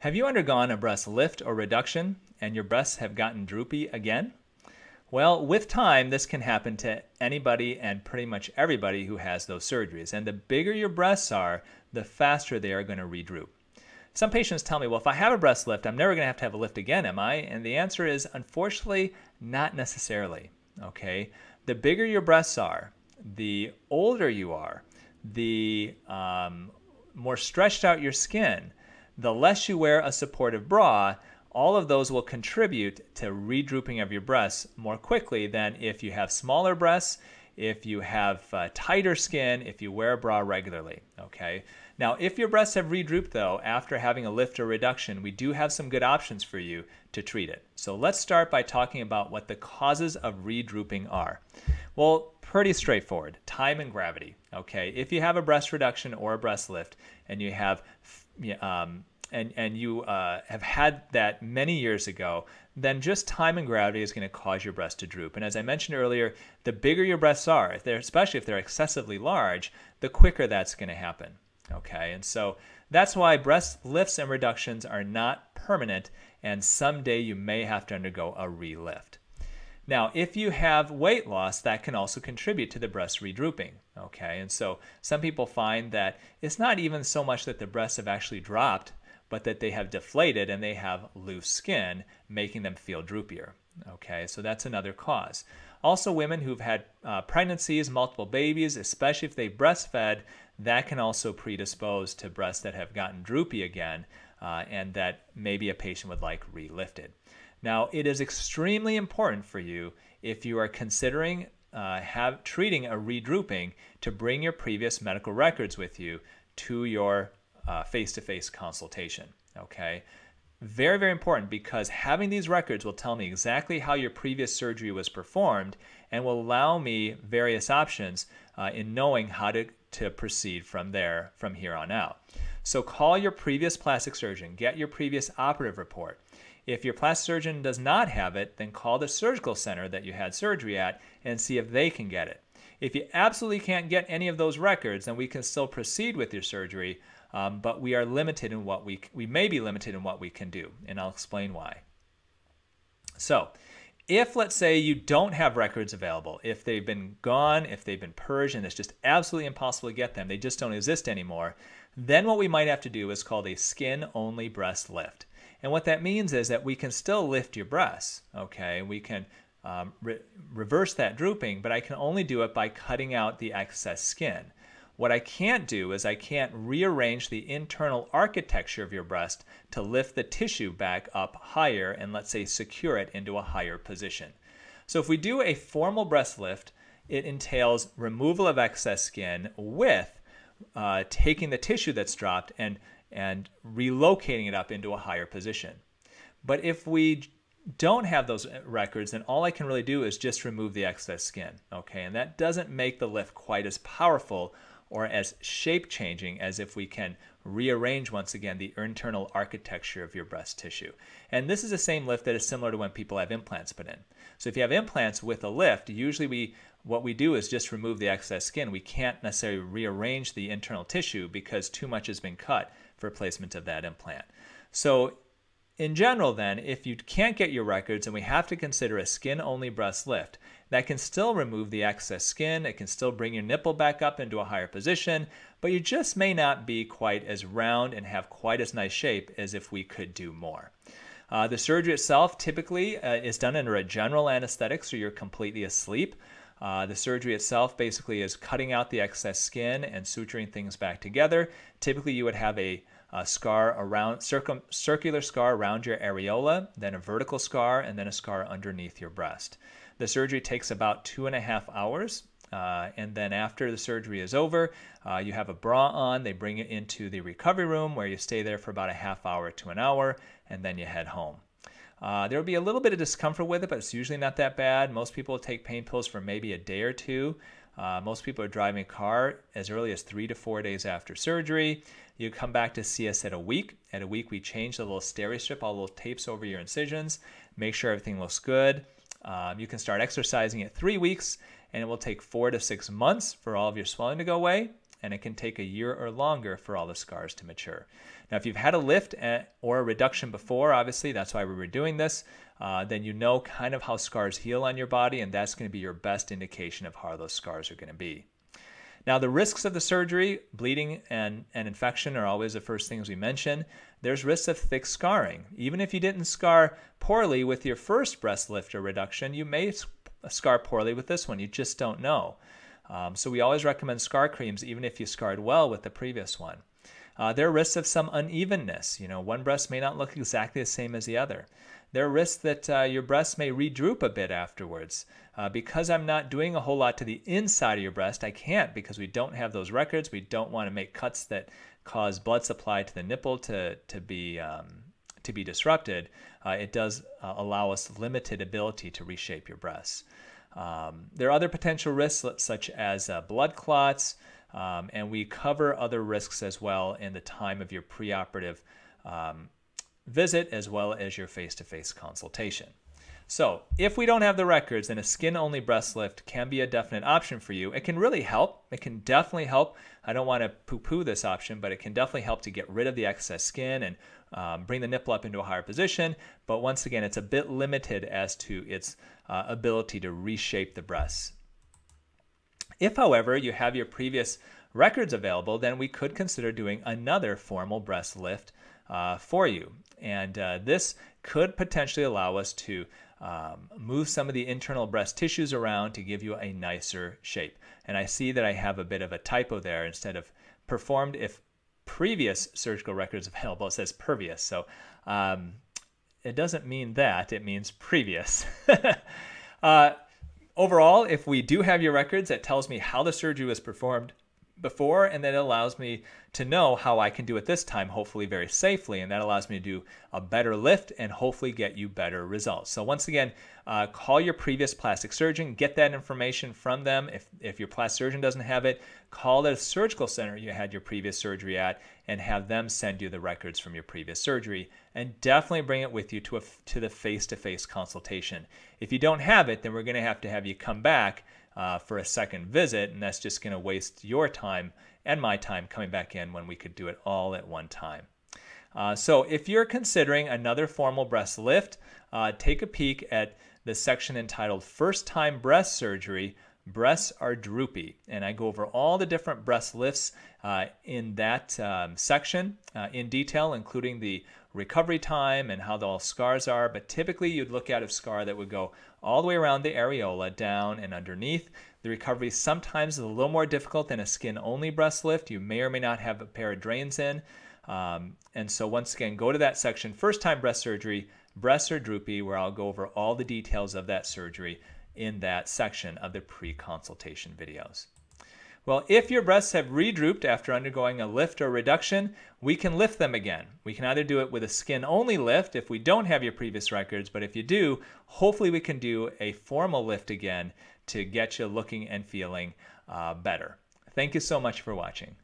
Have you undergone a breast lift or reduction and your breasts have gotten droopy again? Well, with time, this can happen to anybody and pretty much everybody who has those surgeries. And the bigger your breasts are, the faster they are going to redroop. Some patients tell me, well, if I have a breast lift, I'm never going to have to have a lift again, am I? And the answer is, unfortunately, not necessarily. Okay? The bigger your breasts are, the older you are, the um, more stretched out your skin, the less you wear a supportive bra, all of those will contribute to redrooping of your breasts more quickly than if you have smaller breasts, if you have uh, tighter skin, if you wear a bra regularly. Okay. Now, if your breasts have redrooped though after having a lift or reduction, we do have some good options for you to treat it. So let's start by talking about what the causes of redrooping are. Well, pretty straightforward. Time and gravity. Okay. If you have a breast reduction or a breast lift and you have um, and, and you uh, have had that many years ago, then just time and gravity is going to cause your breast to droop. And as I mentioned earlier, the bigger your breasts are, if especially if they're excessively large, the quicker that's going to happen. Okay, and so that's why breast lifts and reductions are not permanent, and someday you may have to undergo a relift. Now, if you have weight loss, that can also contribute to the breast redrooping. Okay, and so some people find that it's not even so much that the breasts have actually dropped but that they have deflated and they have loose skin, making them feel droopier. Okay, so that's another cause. Also, women who've had uh, pregnancies, multiple babies, especially if they breastfed, that can also predispose to breasts that have gotten droopy again uh, and that maybe a patient would like relifted. Now, it is extremely important for you if you are considering uh, have treating a redrooping to bring your previous medical records with you to your face to face consultation. Okay. Very, very important because having these records will tell me exactly how your previous surgery was performed and will allow me various options uh, in knowing how to, to proceed from there, from here on out. So call your previous plastic surgeon, get your previous operative report. If your plastic surgeon does not have it, then call the surgical center that you had surgery at and see if they can get it. If you absolutely can't get any of those records, then we can still proceed with your surgery, um, but we are limited in what we we may be limited in what we can do, and I'll explain why. So, if let's say you don't have records available, if they've been gone, if they've been purged, and it's just absolutely impossible to get them, they just don't exist anymore, then what we might have to do is called a skin-only breast lift. And what that means is that we can still lift your breasts, okay? We can um, re reverse that drooping, but I can only do it by cutting out the excess skin. What I can't do is I can't rearrange the internal architecture of your breast to lift the tissue back up higher and let's say secure it into a higher position. So if we do a formal breast lift, it entails removal of excess skin with uh, taking the tissue that's dropped and, and relocating it up into a higher position. But if we don't have those uh, records, then all I can really do is just remove the excess skin. Okay, and that doesn't make the lift quite as powerful or as shape changing as if we can rearrange once again the internal architecture of your breast tissue. And this is the same lift that is similar to when people have implants put in. So if you have implants with a lift, usually we what we do is just remove the excess skin. We can't necessarily rearrange the internal tissue because too much has been cut for placement of that implant. So in general, then, if you can't get your records and we have to consider a skin only breast lift, that can still remove the excess skin, it can still bring your nipple back up into a higher position, but you just may not be quite as round and have quite as nice shape as if we could do more. Uh, the surgery itself typically uh, is done under a general anesthetic, so you're completely asleep. Uh, the surgery itself basically is cutting out the excess skin and suturing things back together. Typically, you would have a a scar around circum, circular scar around your areola, then a vertical scar, and then a scar underneath your breast. The surgery takes about two and a half hours. Uh, and then after the surgery is over, uh, you have a bra on. They bring it into the recovery room where you stay there for about a half hour to an hour, and then you head home. Uh, there will be a little bit of discomfort with it, but it's usually not that bad. Most people take pain pills for maybe a day or two. Uh, most people are driving a car as early as three to four days after surgery. You come back to see us at a week. At a week, we change the little Steri-Strip, all the little tapes over your incisions, make sure everything looks good. Um, you can start exercising at three weeks, and it will take four to six months for all of your swelling to go away. and it can take a year or longer for all the scars to mature. Now, if you've had a lift eh, or a reduction before, obviously, that's why we were doing this, uh, then you know kind of how scars heal on your body, and that's going to be your best indication of how those scars are going to be. Now, the risks of the surgery, bleeding and, and infection are always the first things we mention. There's risks of thick scarring. Even if you didn't scar poorly with your first breast lift or reduction, you may scar poorly with this one. You just don't know. Um, so we always recommend scar creams even if you scarred well with the previous one. Uh, there are risks of some unevenness. You know, one breast may not look exactly the same as the other. There are risks that uh, your breast may redroop a bit afterwards. Uh, because I'm not doing a whole lot to the inside of your breast, I can't because we don't have those records. We don't want to make cuts that cause blood supply to the nipple to, to be um, to be disrupted, uh, it does uh, allow us limited ability to reshape your breasts. Um, there are other potential risks such as uh, blood clots, um, and we cover other risks as well in the time of your preoperative um, visit as well as your face-to-face consultation. So if we don't have the records, then a skin-only breast lift can be a definite option for you. It can really help. It can definitely help. I don't want to poo-poo this option, but it can definitely help to get rid of the excess skin and um, bring the nipple up into a higher position. But once again, it's a bit limited as to its uh, ability to reshape the breasts. If, however, you have your previous records available, then we could consider doing another formal breast lift uh, for you. And uh, this could potentially allow us to um, move some of the internal breast tissues around to give you a nicer shape. And I see that I have a bit of a typo there. Instead of performed if previous surgical records available, it says pervious. So um, it doesn't mean that, it means previous. uh, overall, if we do have your records, that tells me how the surgery was performed before, and then it allows me to know how I can do it this time, hopefully very safely. And that allows me to do a better lift and hopefully get you better results. So once again, uh, call your previous plastic surgeon, get that information from them. If, if your plastic surgeon doesn't have it, call the surgical center you had your previous surgery at and have them send you the records from your previous surgery. And definitely bring it with you to, a, to the face-to-face -face consultation. If you don't have it, then we're gonna have to have you come back uh, for a second visit, and that's just going to waste your time and my time coming back in when we could do it all at one time. Uh, so if you're considering another formal breast lift, uh, take a peek at the section entitled First Time Breast Surgery breasts are droopy. And I go over all the different breast lifts uh, in that um, section uh, in detail, including the recovery time and how the scars are. But typically, you'd look at a scar that would go all the way around the areola, down and underneath. The recovery sometimes is a little more difficult than a skin only breast lift. You may or may not have a pair of drains in. Um, and so, once again, go to that section, first time breast surgery, breasts are droopy, where I'll go over all the details of that surgery in that section of the pre-consultation videos. Well, if your breasts have redrooped after undergoing a lift or reduction, we can lift them again. We can either do it with a skin-only lift if we don't have your previous records, but if you do, hopefully we can do a formal lift again to get you looking and feeling uh, better. Thank you so much for watching.